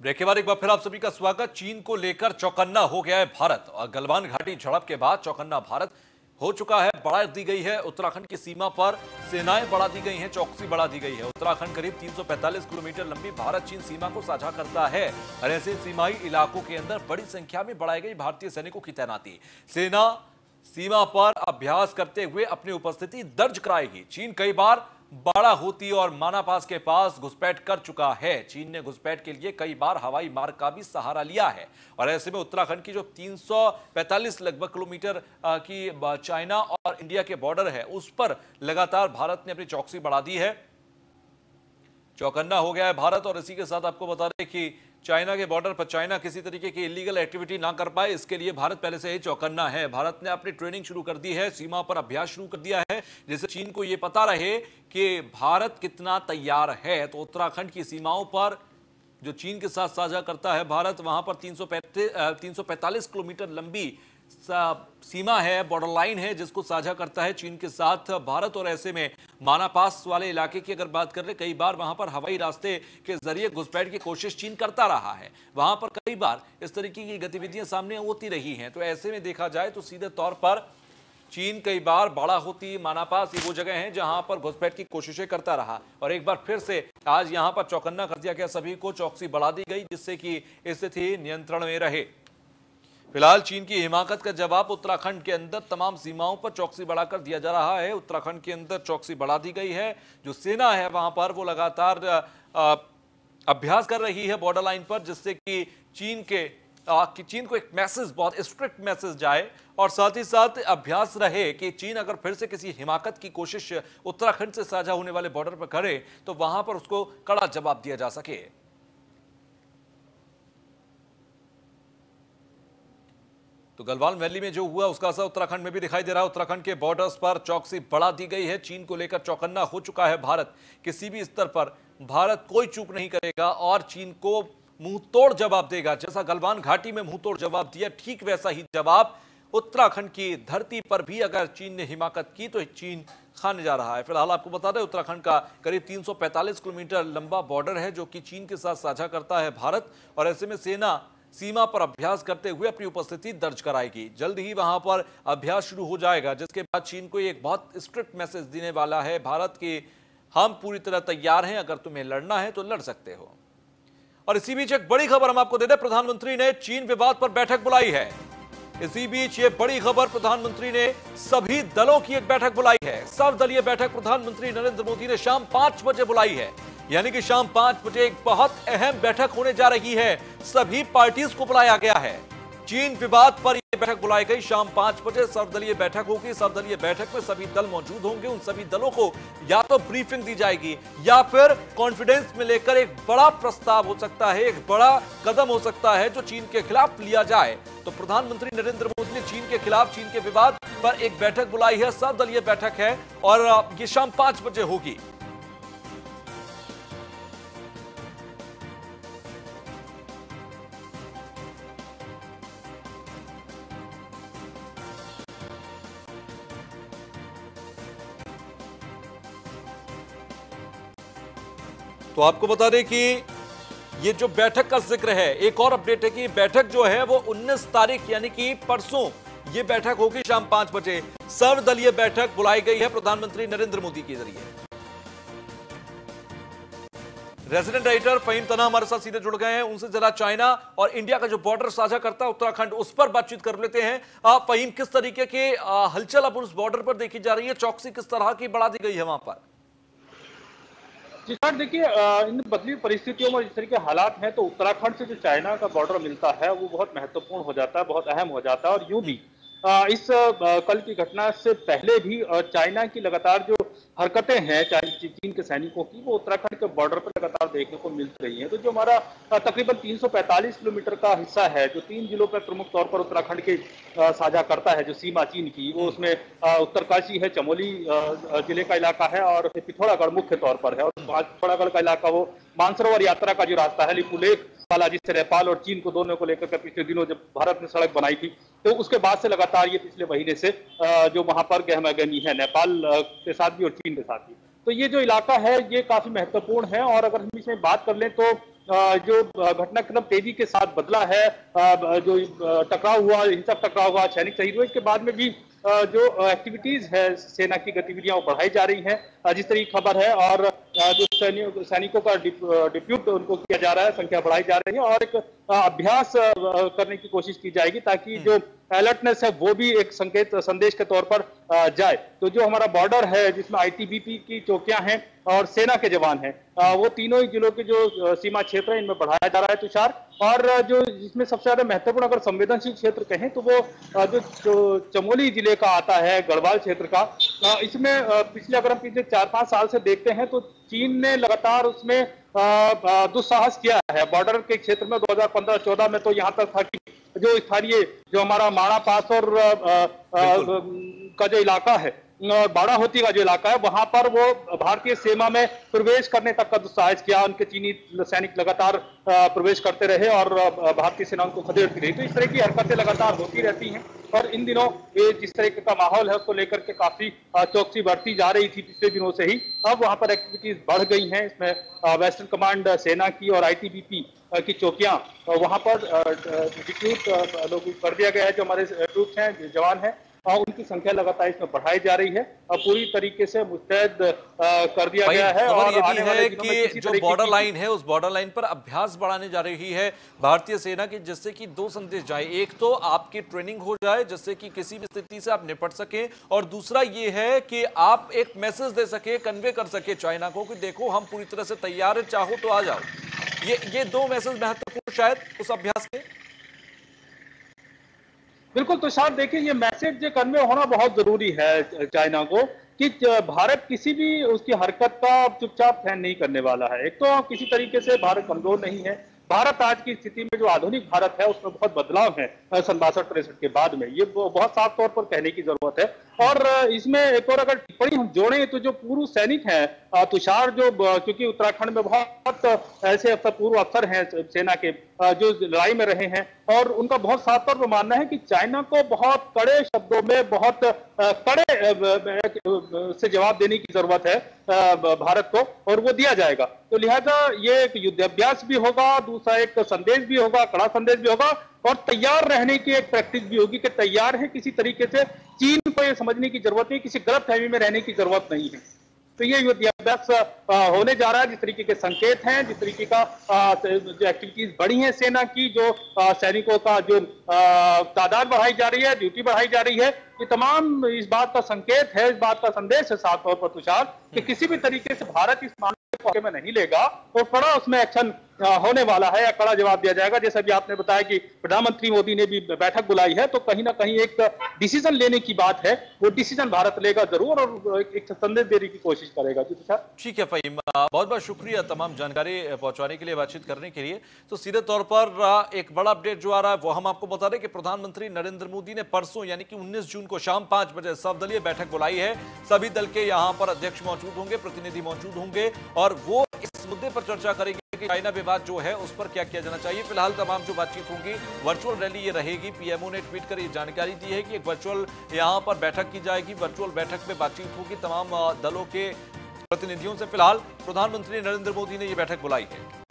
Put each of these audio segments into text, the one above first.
Break के बाद एक बार फिर आप सभी का स्वागत। चीन को लेकर चौकन्ना हो गया है भारत और गलवान घाटी झड़प के बाद चौकन्ना भारत हो चुका है, बढ़ा दी गई है। उत्तराखंड की सीमा पर सेनाएँ बढ़ा दी गई हैं, चौकसी बढ़ा दी गई है। उत्तराखंड करीब 345 किलोमीटर लंबी भारत चीन सीमा को साझा करता है और ऐसे सीमाई इलाकों के अंदर बड़ी संख्या में बढ़ाई गई भारतीय सैनिकों की तैनाती। सेना सीमा पर अभ्यास करते हुए अपनी उपस्थिति दर्ज कराएगी। चीन कई बार बाड़ा होती और मानापास के पास घुसपैठ कर चुका है। चीन ने घुसपैठ के लिए कई बार हवाई मार्ग का भी सहारा लिया है। और ऐसे में उत्तराखंड की जो 345 लगभग किलोमीटर की चाइना और इंडिया के बॉर्डर है, उस पर लगातार भारत ने अपनी चौकसी बढ़ा दी है। चौकन्ना हो गया है भारत और इसी के साथ आपको बता दें कि चाइना के बॉर्डर पर चाइना किसी तरीके की इलीगल एक्टिविटी ना कर पाए, इसके लिए भारत पहले से ही चौकन्ना है। भारत ने अपनी ट्रेनिंग शुरू कर दी है, सीमा पर अभ्यास शुरू कर दिया है, जिससे चीन को ये पता रहे कि भारत कितना तैयार है। तो उत्तराखंड की सीमाओं पर जो चीन के साथ साझा करता है भारत, वहाँ पर तीन सौ किलोमीटर लंबी सीमा है बॉर्डर लाइन है, जिसको साझा करता है चीन के साथ भारत और ऐसे में मानापास वाले इलाके की अगर बात कर ले, कई बार वहाँ पर हवाई रास्ते के ज़रिए घुसपैठ की कोशिश चीन करता रहा है। वहाँ पर कई बार इस तरीके की गतिविधियाँ सामने होती रही हैं। तो ऐसे में देखा जाए तो सीधे तौर पर चीन कई बार बड़ा होती मानापास ये वो जगह है जहाँ पर घुसपैठ की कोशिशें करता रहा। और एक बार फिर से आज यहाँ पर चौकन्ना कर दिया गया। सभी को चौकसी बढ़ा दी गई, जिससे कि स्थिति नियंत्रण में रहे। फ़िलहाल चीन की हिमाकत का जवाब उत्तराखंड के अंदर तमाम सीमाओं पर चौकसी बढ़ाकर दिया जा रहा है। उत्तराखंड के अंदर चौकसी बढ़ा दी गई है। जो सेना है वहाँ पर वो लगातार अभ्यास कर रही है बॉर्डर लाइन पर, जिससे कि चीन के कि चीन को एक मैसेज बहुत स्ट्रिक्ट मैसेज जाए और साथ ही साथ अभ्यास रहे कि चीन अगर फिर से किसी हिमाकत की कोशिश उत्तराखंड से साझा होने वाले बॉर्डर पर करे तो वहाँ पर उसको कड़ा जवाब दिया जा सके। तो गलवान वैली में जो हुआ, उसका असर उत्तराखंड में भी दिखाई दे रहा है। उत्तराखंड के बॉर्डर्स पर चौकसी बढ़ा दी गई है। चीन को लेकर चौकन्ना हो चुका है भारत। किसी भी स्तर पर भारत कोई चूक नहीं करेगा और चीन को मुँह तोड़ जवाब देगा। जैसा गलवान घाटी में मुँह तोड़ जवाब दिया, ठीक वैसा ही जवाब उत्तराखंड की धरती पर भी अगर चीन ने हिमाकत की तो चीन खाने जा रहा है। फ़िलहाल आपको बता दें, उत्तराखंड का करीब 345 किलोमीटर लंबा बॉर्डर है, जो कि चीन के साथ साझा करता है भारत। और ऐसे में सेना सीमा पर अभ्यास करते हुए अपनी उपस्थिति दर्ज कराएगी। जल्द ही वहाँ पर अभ्यास शुरू हो जाएगा, जिसके बाद चीन को एक बहुत स्ट्रिक्ट मैसेज देने वाला है, भारत की हम पूरी तरह तैयार हैं, अगर तुम्हें लड़ना है तो लड़ सकते हो। और इसी बीच एक बड़ी खबर हम आपको दे दें, प्रधानमंत्री ने चीन विवाद पर बैठक बुलाई है। इसी बीच ये बड़ी खबर प्रधानमंत्री ने सभी दलों की एक बैठक बुलाई है। सर्वदलीय बैठक प्रधानमंत्री नरेंद्र मोदी ने शाम पाँच बजे बुलाई है। यानी कि शाम पाँच बजे एक बहुत अहम बैठक होने जा रही है। सभी पार्टीज़ को बुलाया गया है। चीन विवाद पर यह बैठक बुलाई गई। शाम पाँच बजे सर्वदलीय बैठक होगी। सर्वदलीय बैठक में सभी दल मौजूद होंगे। उन सभी दलों को या तो ब्रीफिंग दी जाएगी या फिर कॉन्फिडेंस में लेकर एक बड़ा प्रस्ताव हो सकता है, एक बड़ा कदम हो सकता है जो चीन के खिलाफ लिया जाए। तो प्रधानमंत्री नरेंद्र मोदी ने चीन के खिलाफ चीन के विवाद पर एक बैठक बुलाई है। सर्वदलीय बैठक है और ये शाम पाँच बजे होगी। तो आपको बता दें कि ये जो बैठक का ज़िक्र है, एक और अपडेट है कि बैठक जो है वो 19 तारीख, यानी कि परसों, ये बैठक होगी शाम पाँच बजे। सर्वदलीय बैठक बुलाई गई है प्रधानमंत्री नरेंद्र मोदी के ज़रिए। रेजिडेंट राइटर फहीम तना हमारे साथ सीधे जुड़ गए हैं, उनसे जरा चाइना और इंडिया का जो बॉर्डर साझा करता है, उत्तराखंड, उस पर बातचीत कर लेते हैं। आप फहीम, किस तरीके के हलचल अब उस बॉर्डर पर देखी जा रही है? चौकसी किस तरह की बढ़ा दी गई है वहाँ पर? जी सर, देखिए इन बदली परिस्थितियों में जिस तरीके हालात हैं तो उत्तराखंड से जो चाइना का बॉर्डर मिलता है, वो बहुत महत्वपूर्ण हो जाता है, बहुत अहम हो जाता है और यूँ भी। इस कल की घटना से पहले भी चाइना की लगातार जो हरकतें हैं चीन के सैनिकों की, वो उत्तराखंड के बॉर्डर पर लगातार देखने को मिल रही हैं। तो जो हमारा तकरीबन 345 किलोमीटर का हिस्सा है, जो तीन जिलों पर प्रमुख तौर पर उत्तराखंड के साझा करता है, जो सीमा चीन की, वो उसमें उत्तरकाशी है, चमोली ज़िले का इलाका है और पिथौरागढ़ मुख्य तौर पर है। और पिथौरागढ़ का इलाका, वो मानसरोवर यात्रा का जो रास्ता है, लिपुलेख वाला जिससे नेपाल और चीन को दोनों को लेकर के पिछले दिनों जब भारत ने सड़क बनाई थी तो उसके बाद से लगातार ये पिछले महीने से जो वहाँ पर गहमागनी है, नेपाल के साथ भी और चीन के साथ भी। तो ये जो इलाका है, ये काफ़ी महत्वपूर्ण है और अगर हम इसमें बात कर लें तो जो घटनाक्रम तेज़ी के साथ बदला है जो टकराव हुआ, हिंसक टकराव हुआ, सैनिक शहीद हुए, इसके बाद में भी जो एक्टिविटीज़ है, सेना की गतिविधियाँ बढ़ाई जा रही हैं। जिस तरह की खबर है और जो सैनिकों का डिप्यूट उनको किया जा रहा है, संख्या बढ़ाई जा रही है और एक अभ्यास करने की कोशिश की जाएगी ताकि हम्म। जो अलर्टनेस है वो भी एक संकेत संदेश के तौर पर जाए तो जो हमारा बॉर्डर है जिसमें आईटीबीपी की चौकियाँ हैं और सेना के जवान हैं वो तीनों ही जिलों के जो सीमा क्षेत्र है इनमें बढ़ाया जा रहा है तुषार और जो जिसमें सबसे ज़्यादा महत्वपूर्ण अगर संवेदनशील क्षेत्र कहें तो वो जो चमोली ज़िले का आता है गढ़वाल क्षेत्र का इसमें पिछले अगर हम पिछले चार पाँच साल से देखते हैं तो चीन ने लगातार उसमें दुस्साहस किया है। बॉर्डर के क्षेत्र में 2015-14 में तो यहाँ तक था कि जो स्थानीय जो हमारा माड़ा पास और का जो इलाका है बाड़ा होती का जो इलाका है, वहाँ पर वो भारतीय सेना में प्रवेश करने तक का दुस्साहस किया। उनके चीनी सैनिक लगातार प्रवेश करते रहे और भारतीय सेना उनको खदेड़ती रही तो इस तरह की हरकतें लगातार होती रहती हैं और इन दिनों ये जिस तरह का माहौल है, उसको लेकर के काफ़ी चौकसी बढ़ती जा रही थी पिछले दिनों से ही। अब वहाँ पर एक्टिविटीज़ बढ़ गई हैं। इसमें वेस्टर्न कमांड सेना की और आईटीबीपी की चौकियाँ वहाँ पर डिप्यूट लोग कर दिया गया है। जो हमारे ट्रूप्स हैं जवान हैं और उनकी संख्या लगातार इसमें बढ़ाई जा रही है और पूरी तरीके से मुस्तैद कर दिया गया है और ये भी है कि जो बॉर्डर लाइन है उस बॉर्डर लाइन पर अभ्यास बढ़ाने जा रही है भारतीय सेना की जिससे कि दो संदेश जाए। एक तो आपकी ट्रेनिंग हो जाए जिससे कि किसी भी स्थिति से आप निपट सके और दूसरा ये है कि आप एक मैसेज दे सके कन्वे कर सके चाइना को कि देखो हम पूरी तरह से तैयार है चाहो तो आ जाओ। ये ये दो मैसेज महत्वपूर्ण शायद उस अभ्यास के बिल्कुल तो शायद देखिए, ये मैसेज कन्वे होना बहुत ज़रूरी है, चाइना को, कि भारत किसी भी उसकी हरकत का चुपचाप फ़ैन नहीं करने वाला है। एक तो किसी तरीके से भारत कमज़ोर नहीं है। भारत आज की स्थिति में जो आधुनिक भारत है, उसमें बहुत बदलाव है सन बासठ तिरसठ के बाद में। ये बहुत साफ़ तौर पर कहने की ज़रूरत है। और इसमें एक और अगर टिप्पणी हम जोड़े तो जो पूर्व सैनिक है तुषार जो क्योंकि उत्तराखंड में बहुत ऐसे अफसर, पूर्व अफसर हैं सेना के जो लड़ाई में रहे हैं, और उनका बहुत साफ़ तौर पर मानना है कि चाइना को बहुत कड़े शब्दों में बहुत कड़े से जवाब देने की ज़रूरत है भारत को, और वो दिया जाएगा। तो लिहाजा ये एक युद्धाभ्यास भी होगा, दूसरा एक संदेश भी होगा, कड़ा संदेश भी होगा और तैयार रहने की एक प्रैक्टिस भी होगी कि तैयार है किसी तरीके से चीन को यह समझने की ज़रूरत नहीं, किसी गलत फहमी में रहने की ज़रूरत नहीं है तो ये युद्धाभ्यास होने जा रहा है, जिस तरीके के संकेत हैं, जिस तरीके का जो एक्टिविटीज़ बढ़ी है सेना की, जो सैनिकों का जो तादाद बढ़ाई जा रही है ड्यूटी बढ़ाई जा रही है, ये तमाम इस बात का संकेत है, इस बात का संदेश है साफ़ तौर पर तुषार, कि। किसी भी तरीके से भारत इस मामले में नहीं लेगा और बड़ा उसमें एक्शन होने वाला है या कड़ा जवाब दिया जाएगा। जैसा भी आपने बताया कि प्रधानमंत्री मोदी ने भी बैठक बुलाई है तो कहीं ना कहीं एक डिसीज़न लेने की बात है। वो डिसीज़न भारत लेगा ज़रूर और एक संदेश देने की कोशिश करेगा। जी ठीक है, फहीम। बहुत बहुत शुक्रिया तमाम जानकारी पहुँचाने के लिए, बातचीत करने के लिए। तो सीधे तौर पर एक बड़ा अपडेट जो आ रहा है, वो हम आपको बता रहे कि प्रधानमंत्री नरेंद्र मोदी ने परसों, यानी कि 19 जून को शाम पाँच बजे सर्वदलीय बैठक बुलाई है। सभी दल के यहाँ पर अध्यक्ष मौजूद होंगे, प्रतिनिधि मौजूद होंगे और वो इस मुद्दे पर चर्चा करेंगे। कि चाइना विवाद जो है, उस पर क्या किया जाना चाहिए? फ़िलहाल तमाम जो बातचीत होंगी वर्चुअल रैली ये रहेगी। पीएमओ ने ट्वीट कर ये जानकारी दी है कि एक वर्चुअल यहाँ पर बैठक की जाएगी। वर्चुअल बैठक में बातचीत होगी तमाम दलों के प्रतिनिधियों से। फ़िलहाल प्रधानमंत्री नरेंद्र मोदी ने यह बैठक बुलाई है।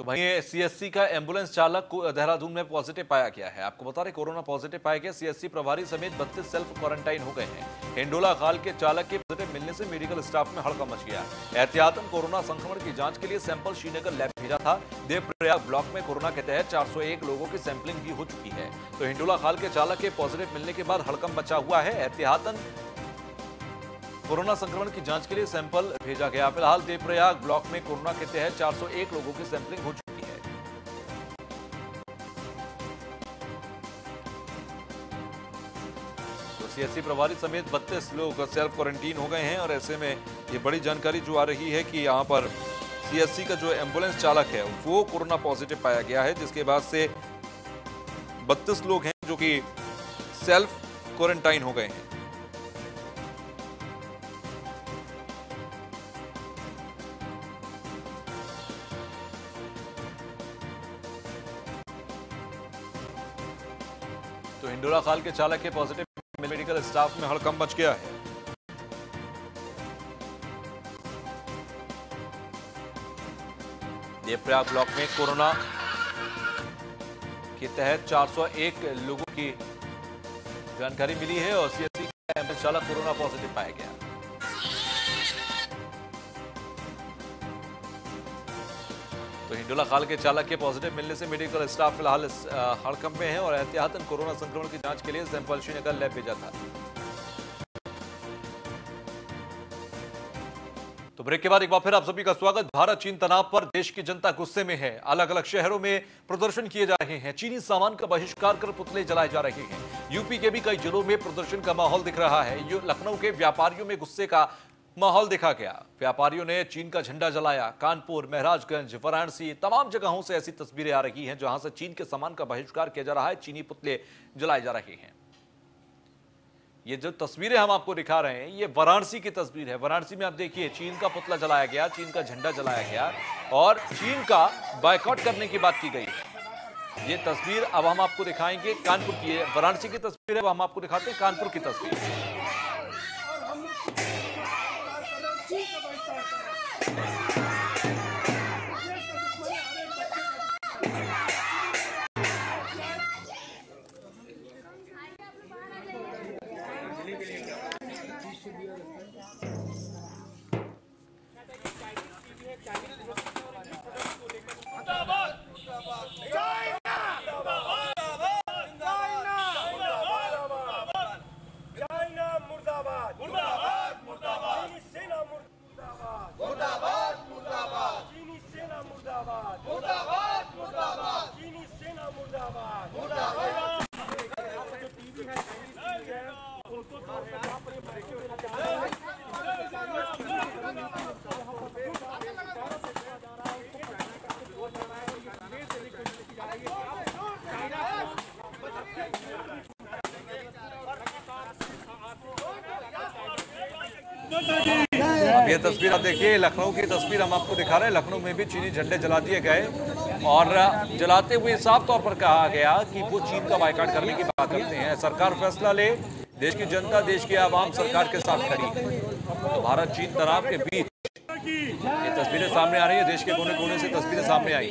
तो वहीं सीएससी का एंबुलेंस चालक को देहरादून में पॉजिटिव पाया गया है। आपको बता रहे, कोरोना पॉजिटिव पाया गया सीएससी प्रभारी समेत बत्तीस सेल्फ क्वारंटाइन हो गए हैं। हिंडोला खाल के चालक के पॉजिटिव मिलने से मेडिकल स्टाफ में हड़का मच गया। एहतियातन कोरोना संक्रमण की जाँच के लिए सैंपल श्रीनगर लैब भेजा था। देवप्रयाग ब्लॉक में कोरोना के तहत चार सौ एक लोगों की सैंपलिंग भी हो चुकी है। तो हिंडोला खाल के चालक के पॉजिटिव मिलने के बाद हड़कम बचा हुआ है। एहतियातन कोरोना संक्रमण की जाँच के लिए सैंपल भेजा गया। फ़िलहाल देवप्रयाग ब्लॉक में कोरोना के तहत 401 लोगों की सैंपलिंग हो चुकी है। तो सीएससी प्रभारी समेत 32 लोग सेल्फ क्वारंटीन हो गए हैं और ऐसे में ये बड़ी जानकारी जो आ रही है कि यहाँ पर सीएससी का जो एंबुलेंस चालक है, वो कोरोना पॉजिटिव पाया गया है, जिसके बाद से बत्तीस लोग हैं जो कि सेल्फ क्वारंटाइन हो गए हैं। तो खाल के चालक के पॉजिटिव मेडिकल स्टाफ में हड़कम बच गया है। देवप्रयाग ब्लॉक में कोरोना के तहत 401 लोगों की जानकारी मिली है और सीएससी का एंबुलेंस चालक कोरोना पॉजिटिव पाया गया। तो हिंडोला खाल के चालक के पॉजिटिव मिलने से मेडिकल स्टाफ फ़िलहाल हड़कंप में है और एहतियातन कोरोना संक्रमण की जाँच के लिए सैंपल श्रीनगर लैब भेजा था। तो ब्रेक के बाद एक बार फिर आप सभी का स्वागत। भारत, चीन तनाव पर देश की जनता गुस्से में है। अलग अलग शहरों में प्रदर्शन किए जा रहे हैं। चीनी सामान का बहिष्कार कर पुतले जलाए जा रहे हैं। यूपी के भी कई जिलों में प्रदर्शन का माहौल दिख रहा है। लखनऊ के व्यापारियों में गुस्से का माहौल देखा गया। व्यापारियों ने चीन का झंडा जलाया। कानपुर, महराजगंज, वाराणसी, तमाम जगहों से ऐसी तस्वीरें आ रही हैं, जहाँ से चीन के सामान का बहिष्कार किया जा रहा है, चीनी पुतले जलाए जा रहे हैं। ये जो तस्वीरें हम आपको दिखा रहे हैं, ये वाराणसी की तस्वीर है। वाराणसी में आप देखिए, चीन का पुतला जलाया गया, चीन का झंडा जलाया गया, और चीन का बायकॉट करने की बात की गई ये तस्वीर अब हम आपको दिखाएँगे। कानपुर की वाराणसी की तस्वीर है, वो हम आपको दिखाते हैं, कानपुर की तस्वीर। ये तस्वीर आप देखिए, लखनऊ की तस्वीर हम आपको दिखा रहे हैं। लखनऊ में भी चीनी झंडे जला दिए गए और जलाते हुए साफ़ तौर पर कहा गया कि वो चीन का बाइकाट करने की बात करते हैं। सरकार फैसला ले, देश की जनता, देश की आवाम सरकार के साथ खड़ी। तो भारत चीन तनाव के बीच ये तस्वीरें सामने आ रही है। देश के कोने कोने से तस्वीरें सामने आई।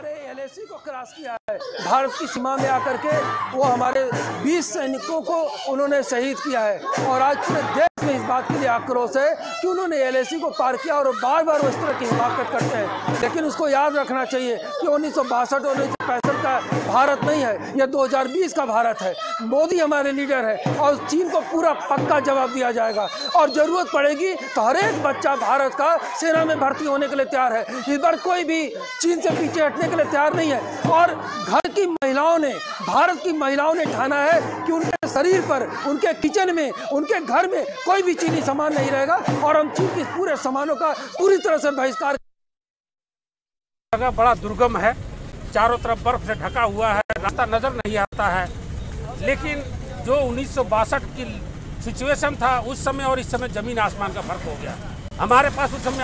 हमारे एलएसी को क्रॉस किया है। भारत की सीमा में आकर के वो हमारे 20 सैनिकों को उन्होंने शहीद किया है। और आज पूरे देश में इस बात के लिए आक्रोश है कि उन्होंने एलएसी को पार किया और बार बार उस तरह की हिमाकत करते हैं। लेकिन उसको याद रखना चाहिए कि उन्नीस सौ बासठ उन्नीस का भारत नहीं है, यह 2020 का भारत है। मोदी हमारे लीडर है और चीन को पूरा पक्का जवाब दिया जाएगा। और ज़रूरत पड़ेगी तो हर एक बच्चा भारत का सेना में भर्ती होने के लिए तैयार है। इस बार कोई भी चीन से पीछे हटने के लिए तैयार नहीं है। और घर की महिलाओं ने, भारत की महिलाओं ने ठाना है कि उनके शरीर पर, उनके किचन में, उनके घर में कोई भी चीनी सामान नहीं रहेगा और हम चीन के पूरे सामानों का पूरी तरह से बहिष्कार जगह बड़ा दुर्गम है। चारों तरफ़ बर्फ़ से ढका हुआ है, रास्ता नज़र नहीं आता है। लेकिन जो उन्नीस सौ बासठ की सिचुएशन था, उस समय और इस समय ज़मीन आसमान का फ़र्क हो गया। हमारे पास उस समय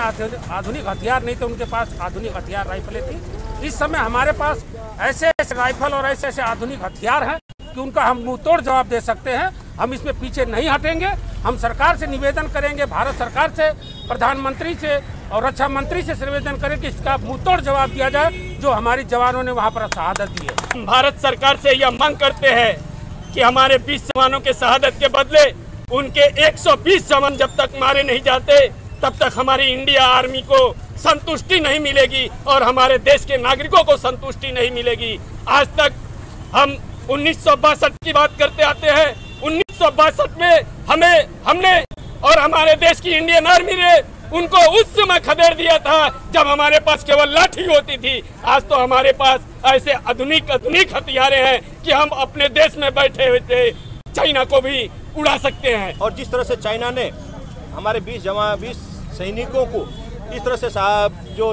आधुनिक हथियार नहीं थे, उनके पास आधुनिक हथियार राइफलें थी। इस समय हमारे पास ऐसे ऐसे राइफल और ऐसे ऐसे आधुनिक हथियार हैं कि उनका हम मुँह तोड़ जवाब दे सकते हैं। हम इसमें पीछे नहीं हटेंगे। हम सरकार से निवेदन करेंगे, भारत सरकार से, प्रधानमंत्री से और रक्षा मंत्री से निवेदन करें कि इसका मुँह जवाब दिया जाए, जो हमारे जवानों ने वहाँ पर शहादत दी है। भारत सरकार से यह मांग करते हैं कि हमारे 20 जवानों के शहादत के बदले उनके 120 जवान जब तक मारे नहीं जाते तब तक हमारी इंडिया आर्मी को संतुष्टि नहीं मिलेगी और हमारे देश के नागरिकों को संतुष्टि नहीं मिलेगी। आज तक हम उन्नीस की बात करते आते हैं। उन्नीस में हमें, हमने और हमारे देश की इंडियन आर्मी ने उनको उस समय खदेड़ दिया था जब हमारे पास केवल लाठी होती थी। आज तो हमारे पास ऐसे आधुनिक आधुनिक हथियारे हैं कि हम अपने देश में बैठे हुए थे। चाइना को भी उड़ा सकते हैं। और जिस तरह से चाइना ने हमारे बीस जवा बीस सैनिकों को इस तरह से साहब जो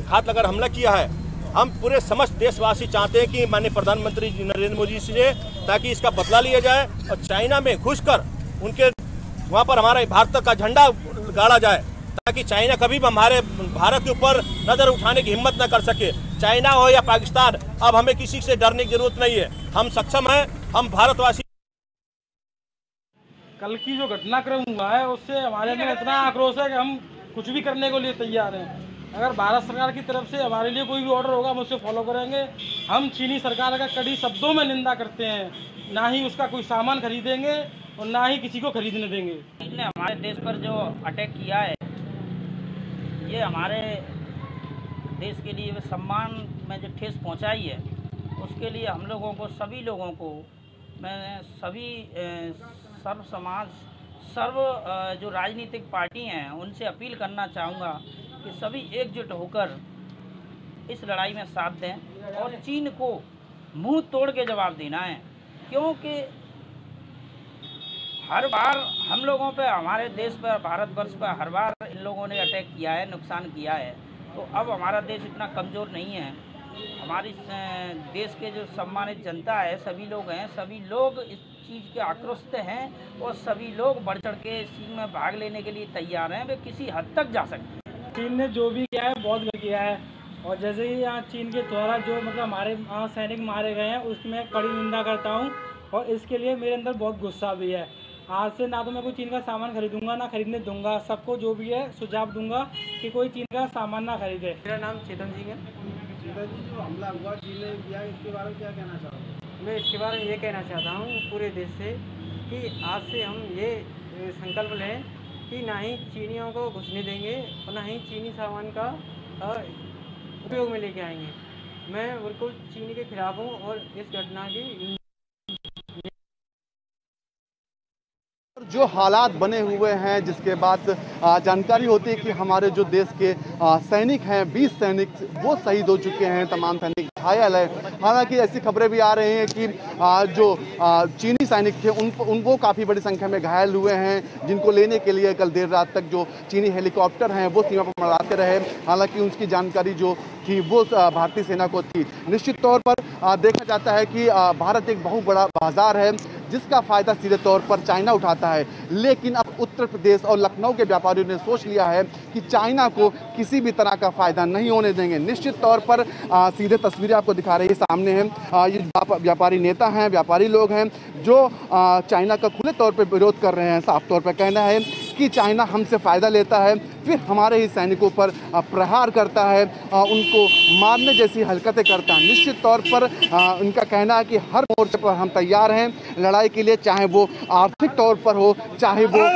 घात लगाकर हमला किया है, हम पूरे समस्त देशवासी चाहते हैं कि माननीय प्रधानमंत्री नरेंद्र मोदी से, ताकि इसका बदला लिया जाए और चाइना में घुसकर उनके वहाँ पर हमारे भारत का झंडा गाड़ा जाए, ताकि चाइना कभी भी हमारे भारत के ऊपर नज़र उठाने की हिम्मत न कर सके। चाइना हो या पाकिस्तान, अब हमें किसी से डरने की ज़रूरत नहीं है। हम सक्षम हैं, हम भारतवासी कल की जो घटनाक्रम हुआ है, उससे हमारे अंदर इतना आक्रोश है कि हम कुछ भी करने के लिए तैयार हैं। अगर भारत सरकार की तरफ़ से हमारे लिए कोई भी ऑर्डर होगा, हम उसे फॉलो करेंगे। हम चीनी सरकार का कड़ी शब्दों में निंदा करते हैं। ना ही उसका कोई सामान खरीदेंगे और ना ही किसी को खरीदने देंगे। ने हमारे देश पर जो अटैक किया है, ये हमारे देश के लिए सम्मान में जो ठेस पहुंचाई है, उसके लिए हम लोगों को, सभी लोगों को, मैं सभी सर्व समाज, सर्व जो राजनीतिक पार्टी हैं, उनसे अपील करना चाहूँगा कि सभी एकजुट होकर इस लड़ाई में साथ दें और चीन को मुँह तोड़ के जवाब देना है। क्योंकि हर बार हम लोगों पे, हमारे देश पर, भारतवर्ष पर, हर बार इन लोगों ने अटैक किया है, नुकसान किया है। तो अब हमारा देश इतना कमज़ोर नहीं है। हमारी देश के जो सम्मानित जनता है, सभी लोग हैं, सभी लोग इस चीज़ के आक्रोशित हैं और सभी लोग बढ़ चढ़ के इस चीज़ में भाग लेने के लिए तैयार हैं। वे किसी हद तक जा सकते हैं। चीन ने जो भी किया है बहुत गलत किया है। और जैसे ही यहाँ चीन के द्वारा जो मतलब हमारे यहाँ सैनिक मारे गए हैं उसकी मैं कड़ी निंदा करता हूँ। और इसके लिए मेरे अंदर बहुत गुस्सा भी है। आज से ना तो मैं कोई चीन का सामान खरीदूँगा ना खरीदने दूँगा। सबको जो भी है सुझाव दूँगा कि कोई चीन का सामान ना खरीदे। मेरा नाम चेतन सिंह है। मैं इसके बारे में ये कहना चाहता हूँ पूरे देश से कि आज से हम ये संकल्प लें कि ना ही चीनियों को घुसने देंगे और ना ही चीनी सामान का उपयोग में लेके आएँगे। मैं बिल्कुल चीनी के खिलाफ हूँ और इस घटना की जो हालात बने हुए हैं, जिसके बाद जानकारी होती है कि हमारे जो देश के सैनिक हैं 20 सैनिक, वो शहीद हो चुके हैं, तमाम सैनिक घायल है। हालाँकि ऐसी खबरें भी आ रही हैं कि जो चीनी सैनिक थे, उन उन, वो काफ़ी बड़ी संख्या में घायल हुए हैं, जिनको लेने के लिए कल देर रात तक जो चीनी हेलीकॉप्टर हैं, वो सीमा पर मड़ाते रहे। हालाँकि उनकी जानकारी जो थी, वो भारतीय सेना को थी। निश्चित तौर पर देखा जाता है कि भारत एक बहुत बड़ा बाज़ार है जिसका फ़ायदा सीधे तौर पर चाइना उठाता है। लेकिन अब उत्तर प्रदेश और लखनऊ के व्यापारियों ने सोच लिया है कि चाइना को किसी भी तरह का फ़ायदा नहीं होने देंगे। निश्चित तौर पर आ, सीधे तस्वीरें आपको दिखा रही है सामने हैं। ये व्यापारी नेता हैं व्यापारी लोग हैं जो आ, चाइना का खुले तौर पर विरोध कर रहे हैं। साफ़ तौर पर कहना है कि चाइना हमसे फ़ायदा लेता है फिर हमारे ही सैनिकों पर प्रहार करता है। उनको मारने जैसी हरकतें करता है। निश्चित तौर पर उनका कहना है कि हर मोर्चे पर हम तैयार हैं। लड़ाई के लिए चाहे वो आर्थिक तौर पर हो चाहे वो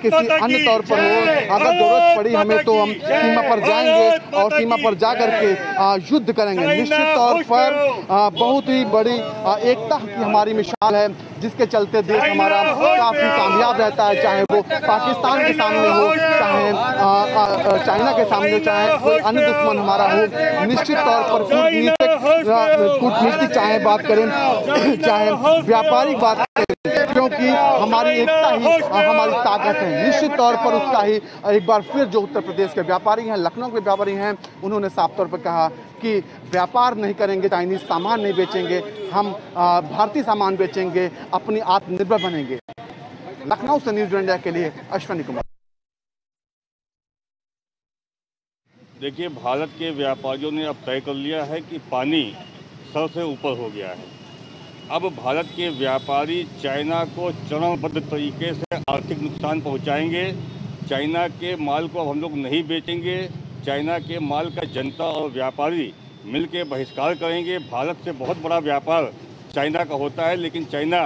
किसी अन्य तौर पर हो अगर ज़रूरत पड़ी हमें तो हम सीमा पर जाएँगे और सीमा पर जा करके युद्ध करेंगे। निश्चित तौर पर बहुत ही बड़ी एकता की हमारी मिसाल है जिसके चलते देश हमारा काफ़ी कामयाब रहता है चाहे वो पाकिस्तान के सामने हो चाहे चाइना के सामने चाहे कोई अन्य दुश्मन हमारा हो निश्चित तौर पर कूटनीतिक कूटनीतिक चाहे बात करें चाहे व्यापारिक बात करें क्योंकि हमारी एकता ही हमारी ताकत है। निश्चित तौर पर उसका ही एक बार फिर जो उत्तर प्रदेश के व्यापारी हैं लखनऊ के व्यापारी हैं उन्होंने साफ़ तौर पर कहा कि व्यापार नहीं करेंगे चाइनीज़ सामान नहीं बेचेंगे हम भारतीय सामान बेचेंगे अपनी आत्मनिर्भर बनेंगे। लखनऊ से न्यूज़ इंडिया के लिए अश्वनी कुमार। देखिए, भारत के व्यापारियों ने अब तय कर लिया है कि पानी सर से ऊपर हो गया है। अब भारत के व्यापारी चाइना को चरणबद्ध तरीके से आर्थिक नुकसान पहुंचाएँगे। चाइना के माल को अब हम लोग नहीं बेचेंगे। चाइना के माल का जनता और व्यापारी मिल के बहिष्कार करेंगे। भारत से बहुत बड़ा व्यापार चाइना का होता है, लेकिन चाइना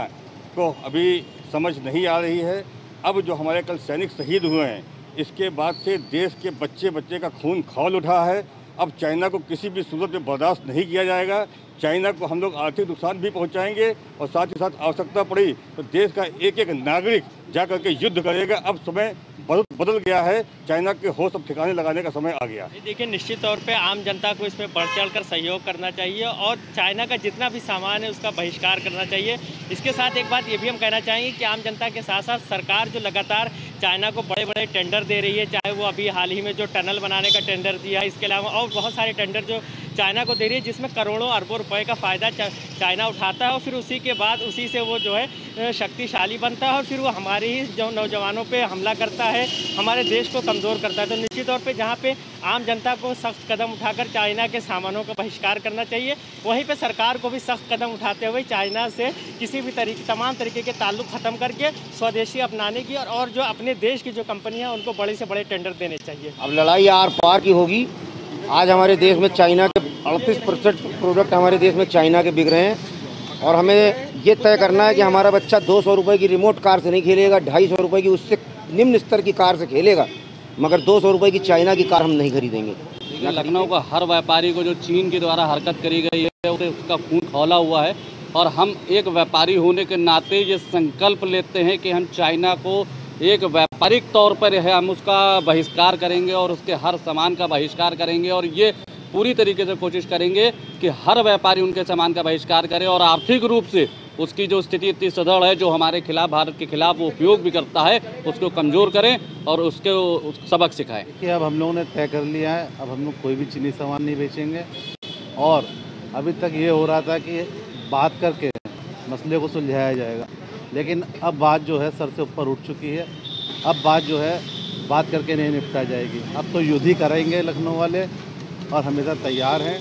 को अभी समझ नहीं आ रही है। अब जो हमारे कल सैनिक शहीद हुए हैं इसके बाद से देश के बच्चे बच्चे का खून खौल उठा है। अब चाइना को किसी भी सूरत में बर्दाश्त नहीं किया जाएगा। चाइना को हम लोग आर्थिक नुकसान भी पहुंचाएँगे और साथ ही साथ आवश्यकता पड़ी तो देश का एक एक नागरिक जा करके युद्ध करेगा। अब समय बदल गया है। चाइना के होश अब ठिकाने लगाने का समय आ गया। देखिए, निश्चित तौर पे आम जनता को इसमें बढ़ चढ़ कर सहयोग करना चाहिए और चाइना का जितना भी सामान है, उसका बहिष्कार करना चाहिए। इसके साथ एक बात ये भी हम कहना चाहेंगे कि आम जनता के साथ साथ सरकार जो लगातार चाइना को बड़े बड़े टेंडर दे रही है, चाहे वो अभी हाल ही में जो टनल बनाने का टेंडर दिया इसके अलावा और बहुत सारे टेंडर जो चाइना को दे रही है जिसमें करोड़ों अरबों रुपए का फ़ायदा चाइना उठाता है और फिर उसी के बाद उसी से वो जो है शक्तिशाली बनता है और फिर वो हमारे ही जो नौजवानों पे हमला करता है हमारे देश को कमज़ोर करता है। तो निश्चित तौर पे जहाँ पे आम जनता को सख्त कदम उठाकर चाइना के सामानों का बहिष्कार करना चाहिए वहीं पे सरकार को भी सख्त कदम उठाते हुए चाइना से किसी भी तरीके तमाम तरीके के ताल्लुक ख़त्म करके स्वदेशी अपनाने की और, और जो अपने देश की जो कंपनियाँ उनको बड़े से बड़े टेंडर देने चाहिए। अब लड़ाई आर पार की होगी आज हमारे देश में चाइना के अड़तीस प्रतिशत प्रोडक्ट हमारे देश में चाइना के बिक रहे हैं और हमें ये तय करना है कि हमारा बच्चा दो सौ रुपये की रिमोट कार से नहीं खेलेगा, ढाई सौ रुपये की उससे निम्न स्तर की कार से खेलेगा, मगर दो सौ रुपये की चाइना की कार हम नहीं खरीदेंगे। लखनऊ का हर व्यापारी को जो चीन के द्वारा हरकत करी गई है, उसे उसका खून खौला हुआ है। और हम एक व्यापारी होने के नाते ये संकल्प लेते हैं कि हम चाइना को एक व्यापारिक तौर पर है, हम उसका बहिष्कार करेंगे और उसके हर सामान का बहिष्कार करेंगे और ये पूरी तरीके से कोशिश करेंगे कि हर व्यापारी उनके सामान का बहिष्कार करे और आर्थिक रूप से उसकी जो स्थिति इतनी सदृढ़ है, जो हमारे खिलाफ, भारत के खिलाफ वो उपयोग भी करता है, उसको कमज़ोर करें और उसके उस सबक सिखाएँ। कि अब हम लोगों ने तय कर लिया है, अब हम लोग कोई भी चीनी सामान नहीं बेचेंगे। और अभी तक ये हो रहा था कि बात करके मसले को सुलझाया जाएगा। लेकिन अब बात जो है सर से ऊपर उठ चुकी है। अब बात जो है, बात करके नहीं निपटा जाएगी। अब तो युद्ध ही करेंगे लखनऊ वाले और हमेशा तैयार हैं।